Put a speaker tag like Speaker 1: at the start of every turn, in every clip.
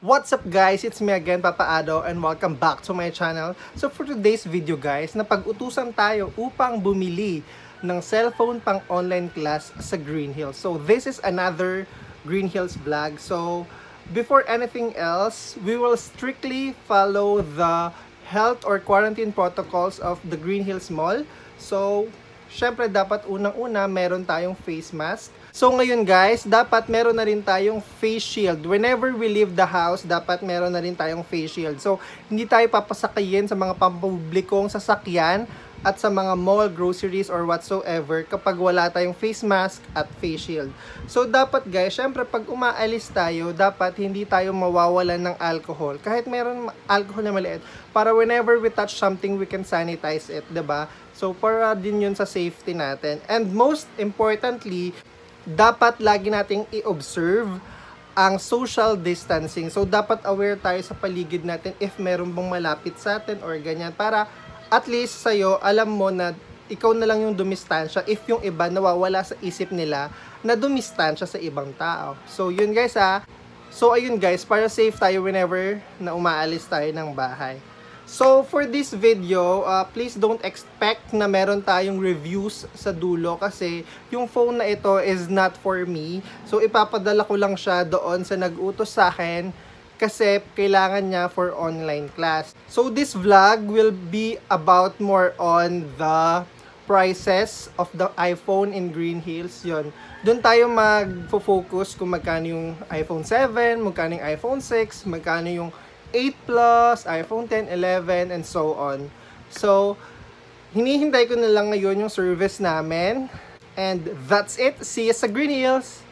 Speaker 1: What's up guys? It's me again, Papa Ado, and welcome back to my channel. So for today's video guys, napag-utusan tayo upang bumili ng cellphone pang online class sa Green Hills. So this is another Green Hills vlog. So before anything else, we will strictly follow the health or quarantine protocols of the Green Hills Mall. So syempre dapat unang-una meron tayong face mask. So ngayon guys, dapat meron na rin tayong face shield. Whenever we leave the house, dapat meron na rin tayong face shield. So hindi tayo papasakayin sa mga pampublikong sasakyan at sa mga mall, groceries, or whatsoever kapag wala tayong face mask at face shield. So dapat guys, syempre pag umaalis tayo, dapat hindi tayo mawawalan ng alcohol. Kahit meron alcohol na maliit, para whenever we touch something, we can sanitize it, ba? So, para din yun sa safety natin. And most importantly, dapat lagi nating i-observe ang social distancing. So, dapat aware tayo sa paligid natin if meron bang malapit sa atin or ganyan. Para at least sa'yo, alam mo na ikaw na lang yung dumistansya if yung iba nawawala sa isip nila na dumistansya sa ibang tao. So, yun guys ha. So, ayun guys, para safe tayo whenever na umaalis tayo ng bahay. So, for this video, uh, please don't expect na meron tayong reviews sa dulo kasi yung phone na ito is not for me. So, ipapadala ko lang siya doon sa nag-utos sa akin kasi kailangan niya for online class. So, this vlog will be about more on the prices of the iPhone in Green Hills. Yon. Doon tayo mag-focus kung magkano yung iPhone 7, magkano yung iPhone 6, magkano yung 8 Plus, iPhone 10, 11, and so on. So, hinihintay ko na lang ngayon yung service namin. And that's it. See you sa Green Hills!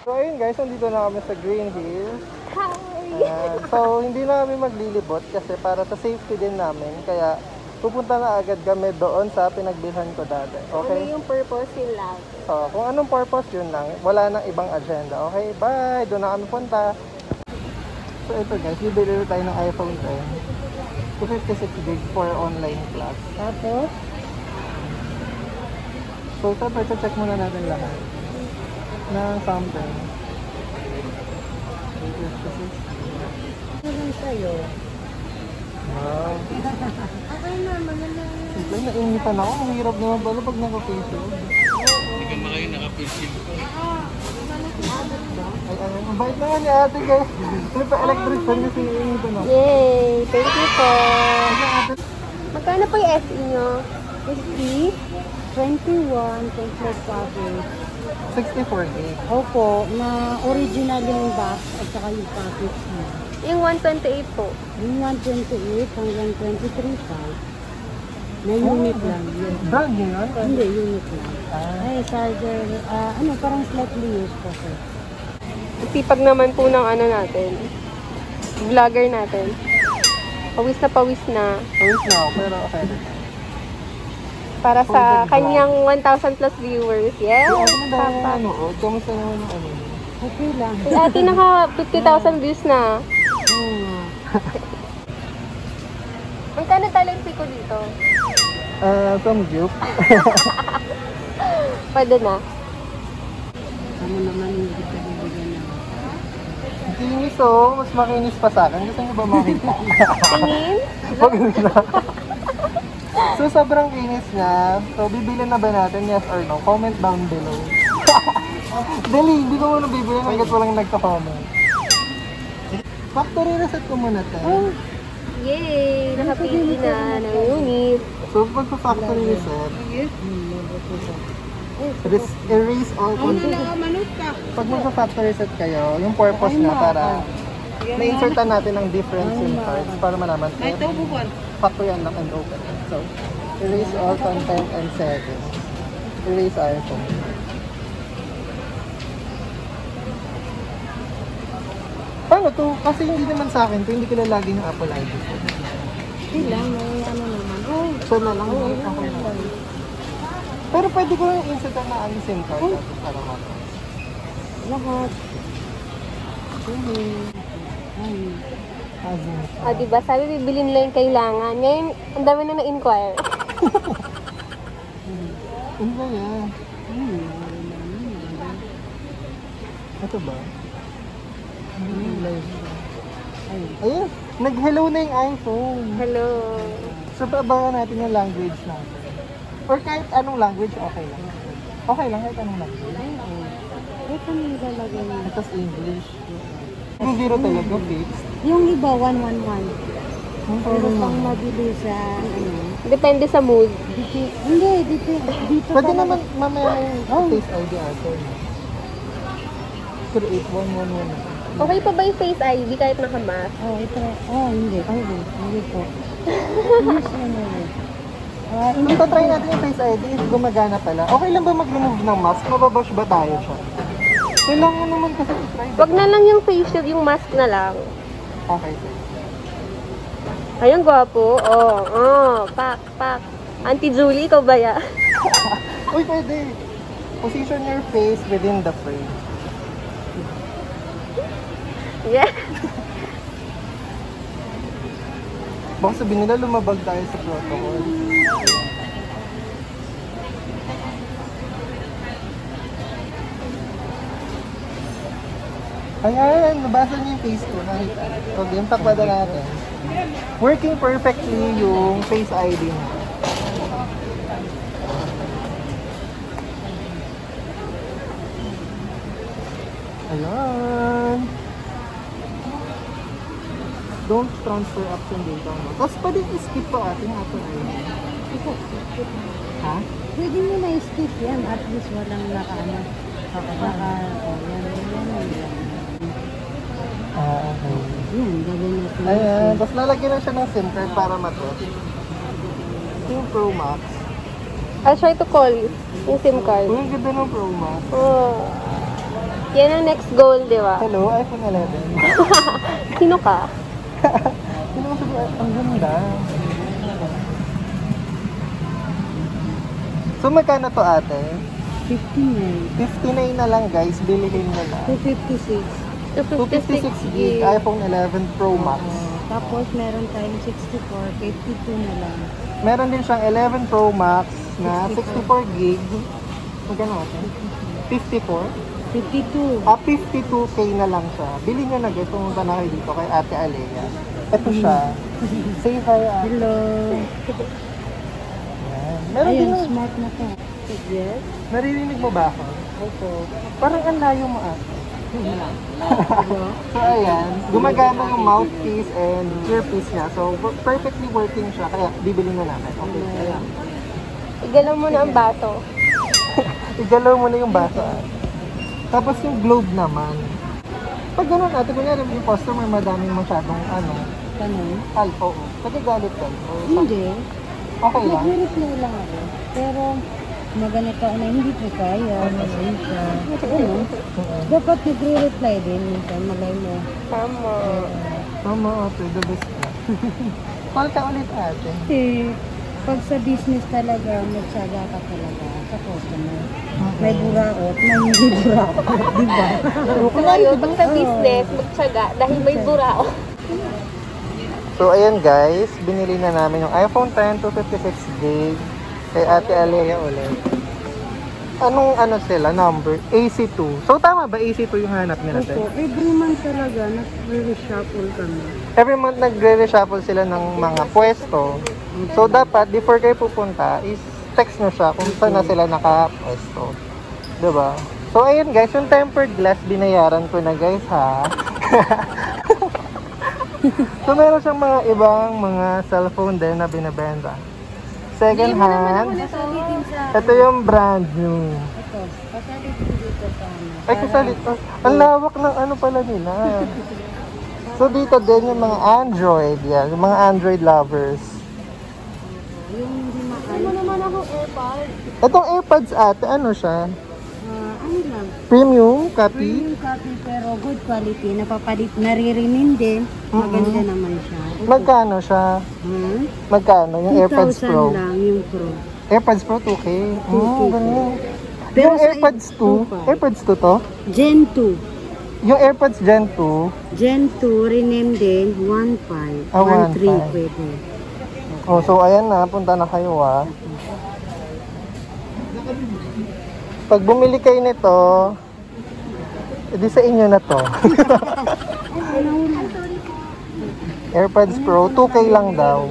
Speaker 1: So, ayun guys, nandito na kami sa Green Hills.
Speaker 2: Hi!
Speaker 1: Ayan. so, hindi na kami maglilibot kasi para sa safety din namin. Kaya, pupunta na agad kami doon sa pinagbilhan ko dati. Okay?
Speaker 2: Ano yung purpose yun lang?
Speaker 1: So, kung anong purpose yun lang, wala nang ibang agenda. Okay, bye! Doon na kami punta. So, ito guys, bibili na tayo ng iPhone 10. 256 gig for online class.
Speaker 2: Tapos?
Speaker 1: So, siyempre, check muna natin lahat. Na something. 256.
Speaker 2: Ano sa'yo?
Speaker 1: Wow.
Speaker 2: Okay na, maganda.
Speaker 1: Simple, nainitan ako. Ang hirap naman pala pag naka-face shield.
Speaker 3: Hindi ka makain naka-face
Speaker 1: Ay, ay, ang bait naman ni ate guys. Ano pa electric fan kasi nainitan ako.
Speaker 2: Yay! Thank you po! Magkano po yung SE nyo? SE? 21, complete coverage.
Speaker 1: 64 gig.
Speaker 4: Opo, na original yung box at saka yung package niya.
Speaker 2: Yung 128 po.
Speaker 4: Yung 128 hanggang 23 pa, na unit lang yun.
Speaker 1: Brand yun?
Speaker 4: Hindi, unit lang.
Speaker 1: Ah.
Speaker 4: Ay, charger, ah, ano, parang slightly used po sir.
Speaker 2: Sipag naman po ng ano natin. Vlogger natin. Pawis na pawis na.
Speaker 1: Wait na ako, pero okay.
Speaker 2: Para sa kanyang 1,000 plus viewers. Yes!
Speaker 1: Ano
Speaker 2: Papa.
Speaker 1: nanood? Kamusta naman ano?
Speaker 4: Okay lang.
Speaker 2: Si ate naka 50,000 views na.
Speaker 4: Hmm.
Speaker 2: Magkano talent ko dito?
Speaker 1: Ah, some juke.
Speaker 2: Pwede na.
Speaker 4: Ano naman hindi kita bibigyan ng
Speaker 1: Kinis oh, mas makinis pa sa akin. Gusto niyo ba makita?
Speaker 2: Tingin?
Speaker 1: Wag na. so, sobrang kinis niya. So, bibili na ba natin? Yes or no? Comment down below. Dali, hindi ko muna bibili hanggat walang nagka-comment. Factory reset ko muna tayo.
Speaker 2: Oh, yay! Nakapili na ng unit.
Speaker 1: So, pag factory reset, res- erase all content. Pag magpa-factory reset kayo, yung purpose na para na-insertan natin ang different SIM cards para malaman kung factory unlock and open. So, erase all content and settings. Erase iPhone. Paano to? Kasi hindi naman sa akin to, hindi ko lalagay ng Apple ID.
Speaker 4: Hindi lang, may ano naman. Oh,
Speaker 1: So na lang, okay na. Pero pwede ko yung insert na ang SIM card natin para mata.
Speaker 4: lahat. Ay.
Speaker 2: Ah, diba? Sabi, bibilin lang yung kailangan. Ngayon, ang dami na na-inquire.
Speaker 1: Ano ba yan?
Speaker 4: hmm.
Speaker 1: Ito ba? Hindi live.
Speaker 4: Ayun.
Speaker 1: Nag-hello na yung iPhone.
Speaker 2: Hello.
Speaker 1: So, babayan natin yung language natin. Or kahit anong language, okay lang. Okay lang, kahit anong language.
Speaker 4: Oo. Ito na yung lalagay niya.
Speaker 1: Ito English. Yung zero talaga, fixed.
Speaker 4: Yung iba, 111.
Speaker 1: Yung
Speaker 4: Pero pang mabili sa, ano,
Speaker 2: Depende sa mood.
Speaker 4: dito, hindi, dito, dito
Speaker 1: Pwede naman mamaya yung
Speaker 4: Oh.
Speaker 1: face ID ate. Create 111.
Speaker 2: Okay pa ba yung Face ID kahit nakamask?
Speaker 4: Oh, ito. Oh, hindi. Oh, hindi po. Yes, ano yun. Ah,
Speaker 1: Ito try natin yung face ID if gumagana pala. Okay lang ba mag-remove ng mask? Mababash ba tayo siya? Kailangan naman kasi i-try.
Speaker 2: Wag na lang yung face shield, yung mask na lang.
Speaker 1: Okay, sir.
Speaker 2: Ayun, gwapo. Oh, oh, pak, pak. Auntie Julie, ikaw ba ya?
Speaker 1: Uy, pwede. Position your face within the frame.
Speaker 2: Yeah.
Speaker 1: Baka sabihin nila lumabag tayo sa protocol. Ayan, nabasa niyo yung face ko. Nakita. Okay, yung takbada natin. Working perfectly yung face ID mo. Ayan. Don't transfer action data mo. Tapos pwede i-skip pa ating ato
Speaker 4: Ito.
Speaker 1: Ha?
Speaker 4: Pwede nyo na-skip yan. At least walang naka, ano, naka, oh, yan, yan, yan, yan.
Speaker 1: Ah, okay.
Speaker 4: Yan, gawin natin.
Speaker 1: Ayan, tapos lalagyan na siya ng SIM card para matest. Yung Pro Max.
Speaker 2: I'll try to call you. Yung SIM card.
Speaker 1: Uy, ang ganda ng Pro Max.
Speaker 2: Oh. Yan ang next goal, di ba?
Speaker 1: Hello, iPhone 11.
Speaker 2: Sino ka?
Speaker 1: Sino mo sabi, ang ganda. So, magkano to ate?
Speaker 4: 59.
Speaker 1: 59 na lang guys, bilhin nyo na.
Speaker 4: 256.
Speaker 1: 256 gig, iPhone 11 Pro Max.
Speaker 4: Tapos meron tayong 64, 52 na lang.
Speaker 1: Meron din siyang 11 Pro Max na 64 gig. Magkano ate? 54?
Speaker 4: 52.
Speaker 1: Ah, 52k na lang siya. Bili nyo na guys, pumunta na kayo dito kay Ate Alea. Ito siya. Say hi, Ate.
Speaker 4: Hello.
Speaker 1: Ayan. Meron din
Speaker 4: Ayun,
Speaker 1: ng...
Speaker 4: smart na to.
Speaker 2: Yes.
Speaker 1: Naririnig mo ba ako? Opo. Parang ang layo mo ate. so ayan, gumagana yung mouthpiece and earpiece niya. So per- perfectly working siya, kaya bibili na natin. Okay. Ayan.
Speaker 2: Igalaw mo na ang baso.
Speaker 1: Igalaw mo na yung baso ate. Tapos yung globe naman. Pag ganun ate, kunyari yung customer madaming masyadong ano,
Speaker 4: Ganun?
Speaker 1: alpo. Nagagalit ka. Or
Speaker 4: Hindi.
Speaker 1: Okay lang.
Speaker 4: Nag-reply lang ako. Pero, maganito na hindi ko kaya. Pasensya. Ano? Dapat nagre-reply din. Minsan, malay mo.
Speaker 2: Tama.
Speaker 1: Tama ate, the best ka. Call ka ulit ate.
Speaker 4: Kasi, pag sa business talaga, magsaga ka talaga sa customer. May buraot, may hindi buraot. Di ba?
Speaker 2: Ngayon, pag sa business, magtsaga dahil may burao.
Speaker 1: So, ayan guys, binili na namin yung iPhone 10 256GB kay Ate Alea ulit. Anong ano sila, number? AC2. So, tama ba AC2 yung hanap nila?
Speaker 4: Opo, every month talaga, nag-reshuffle kami.
Speaker 1: Every month nagre-reshuffle sila ng mga pwesto. So, dapat, before kayo pupunta, is text nyo siya kung saan na sila naka-pwesto. 'Di ba? So, ayun guys, yung tempered glass, binayaran ko na guys, ha? so, meron siyang mga ibang mga cellphone din na binibenta. Second hand. Ito yung brand new.
Speaker 4: ito, kasali din dito sa ano.
Speaker 1: Ay, kasalit to. Ang lawak ng ano pala nila. So, dito din yung mga Android. Yan, yung mga Android lovers.
Speaker 4: Yung hindi maal,
Speaker 2: Ano naman akong AirPods?
Speaker 1: Itong AirPods ate, ano siya?
Speaker 4: ah, ano lang,
Speaker 1: Premium copy?
Speaker 4: premium copy pero good quality, napapalit, naririnig din, maganda naman siya.
Speaker 1: Magkano siya?
Speaker 4: Hmm?
Speaker 1: Magkano yung AirPods
Speaker 4: 2,000
Speaker 1: Pro?
Speaker 4: lang yung Pro.
Speaker 1: AirPods Pro 2K? Oh, ganun.
Speaker 4: Pero
Speaker 1: yung AirPods 2,
Speaker 4: 2.5.
Speaker 1: AirPods 2 to?
Speaker 4: Gen 2.
Speaker 1: Yung AirPods Gen 2,
Speaker 4: Gen 2, rename din, 1.5.
Speaker 1: Ah,
Speaker 4: 1.3
Speaker 1: 1.5.
Speaker 4: pwede.
Speaker 1: oh, so ayan na, punta na kayo ah. Pag bumili kayo nito, edi sa inyo na to. AirPods Pro, 2K lang daw.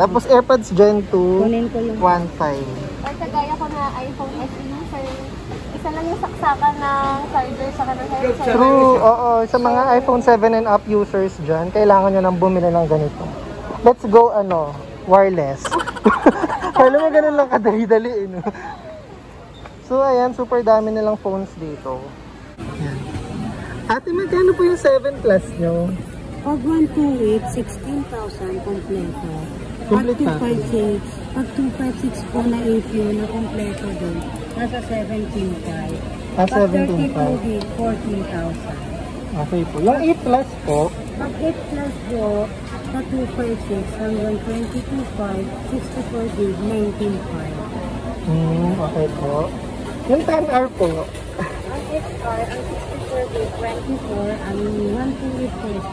Speaker 1: Tapos AirPods Gen 2,
Speaker 4: Kunin ko yung
Speaker 1: 1.5.
Speaker 2: Or kagaya ko na iPhone SE user, isa lang yung saksakan ng charger sa ng headset.
Speaker 1: True, oo. Sa mga iPhone 7 and up users dyan, kailangan nyo nang bumili ng ganito. Let's go, ano, wireless. Alam mo, ganun lang kadali-dali, eh, no? So, ayan, super dami nilang phones dito. Ayan. Ate, magkano po yung 7 Plus nyo?
Speaker 4: Pag 128, 16,000 kompleto. Pag
Speaker 1: Complete package.
Speaker 4: 256, pag 256 po na APU na kompleto din, nasa 17,500.
Speaker 1: Ah,
Speaker 4: Pag
Speaker 1: 17,500.
Speaker 4: 32 gig, 14,000.
Speaker 1: Okay po. Yung 8 Plus po,
Speaker 4: Pag 8 plus po, sa 256 hanggang 22,500, 64 gig, 19,500.
Speaker 1: hmm, okay po. Yung 10R po,
Speaker 4: Ang XR, ang 64 gig, 24, ang 128 po is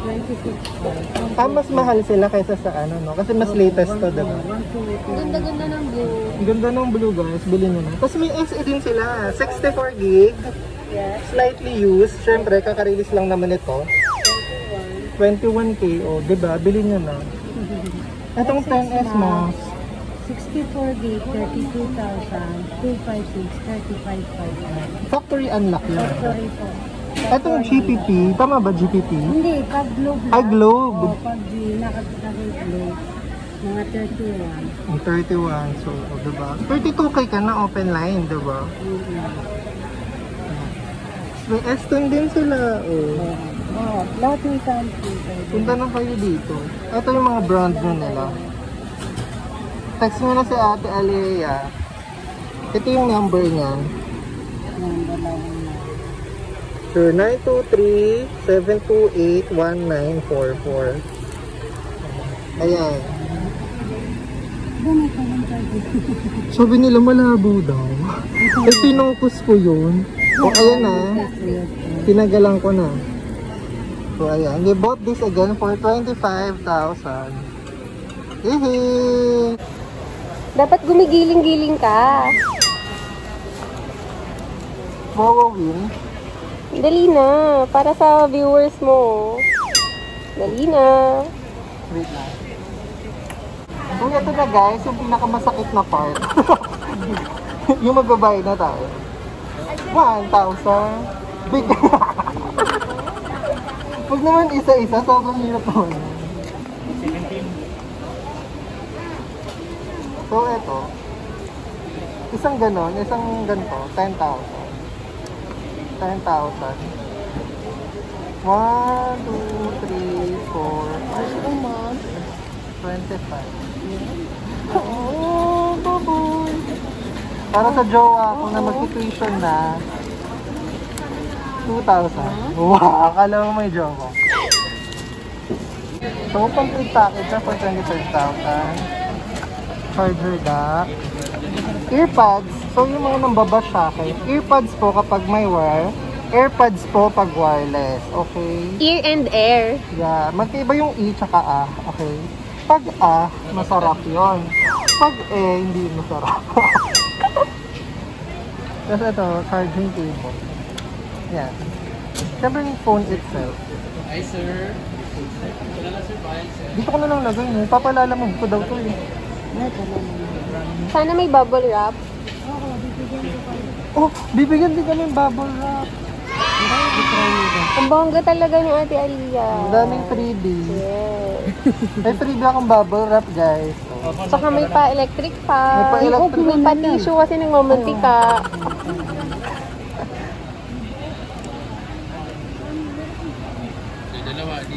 Speaker 4: 26,500.
Speaker 1: ah, mas mahal sila kaysa sa ano, no? Kasi mas latest to, diba?
Speaker 4: 128
Speaker 2: Ang ganda-ganda ng blue.
Speaker 1: Ang ganda ng blue guys, bilhin nyo na. Tapos may SE din sila, 64 gig,
Speaker 4: Yes,
Speaker 1: slightly used. Siyempre, kakarelease lang naman ito. 21k, o, oh, diba? Bilhin nyo na. Itong 10S mo,
Speaker 4: 64 gig, 32,000, 256, 35,500.
Speaker 1: factory unlock yan.
Speaker 4: Sorry po.
Speaker 1: Itong GPP, tama ba GPP?
Speaker 4: Hindi, pag globe lang.
Speaker 1: Ay, globe.
Speaker 4: O, pag G, nakatagay globe, mga 31.
Speaker 1: Ang 31, so, o, diba? 32k ka na open line, diba?
Speaker 4: Mm-hmm.
Speaker 1: May S10 din sila, oh.
Speaker 4: Oh, lahat may country.
Speaker 1: Punta na kayo dito. Ito yung mga brand nyo nila. Text mo na si Ate Alea. Ito yung number niya.
Speaker 4: Dalawang na.
Speaker 1: So, 923-728-1944. Ayan.
Speaker 4: Lang.
Speaker 1: Sabi nila malabo daw. Eh, pinukus ko yun. O, ayan na. Tinagalan ko na. So, ayan. They bought this again for 25,000. Hihi!
Speaker 2: Dapat gumigiling-giling ka.
Speaker 1: Wawawin.
Speaker 2: Dali na. Para sa viewers mo. Dali na.
Speaker 1: Wait lang. So, ito na guys, yung pinakamasakit na part. yung magbabayad na tayo. 1,000. Big. Huwag naman isa-isa, sobrang hirap naman. So, ito. Isang ganon, isang ganito, 10,000. 10,000. 1, 2, 3, 4, 5, 25. Oh, baboy. Para sa jowa ko na mag-tuition na 2,000. Wow, akala mo may jowa. So, complete package na for 25,000. Charger dock. Earpods. So, yung mga nambabas sa akin. Earpods po kapag may wire. Airpods po pag wireless. Okay?
Speaker 2: Ear and air.
Speaker 1: Yeah, magkaiba yung E tsaka A, okay? Pag A, masarap yon. Pag E, hindi masarap. Tapos ito, charging cable. Yan. Siyempre yung phone itself.
Speaker 3: Hi, sir. Wala na, sir. Bayan, sir.
Speaker 1: Dito ko na lang lagay mo. Papalalamog ko daw to eh.
Speaker 2: Sana may bubble wrap.
Speaker 4: Oo, bibigyan ko kayo.
Speaker 1: Oh, bibigyan din kami ng bubble wrap.
Speaker 2: Ang bongga talaga ni Ate Alia.
Speaker 1: Ang daming 3D.
Speaker 2: Yes.
Speaker 1: May 3D akong bubble wrap, guys.
Speaker 2: Saka may pa-electric pa.
Speaker 1: May pa-electric.
Speaker 2: May pa-tissue kasi nang mamantika.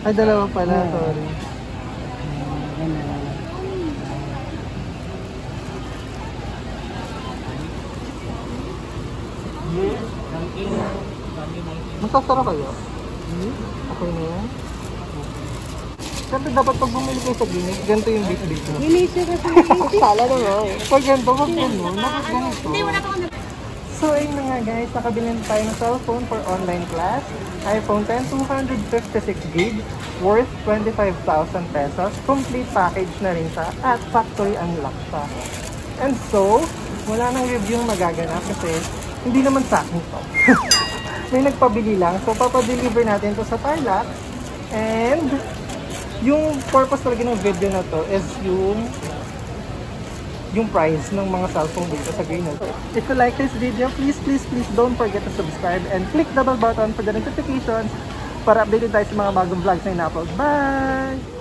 Speaker 1: Ay, dalawa pala, sorry. Masasara kayo? Okay na yan? Siyempre dapat pag bumili kayo sa Guinness, ganito yung bit-bit mo.
Speaker 4: Bilisyo kasi.
Speaker 2: Sala na nga eh.
Speaker 1: Pag ganito, wag ganun. Dapat ganito. So, ayun na nga guys, nakabili na tayo ng cellphone for online class. iPhone 10 256 gig worth 25,000 pesos. Complete package na rin siya at factory unlock siya. And so, wala nang review magaganap kasi hindi naman sa akin to. May nagpabili lang. So, papadeliver natin to sa Tarlac. And yung purpose talaga ng video na to is yung yung price ng mga cellphone dito sa Green Hill. If you like this video, please, please, please don't forget to subscribe and click the bell button for the notifications para updated tayo sa mga bagong vlogs na ina-upload. Bye!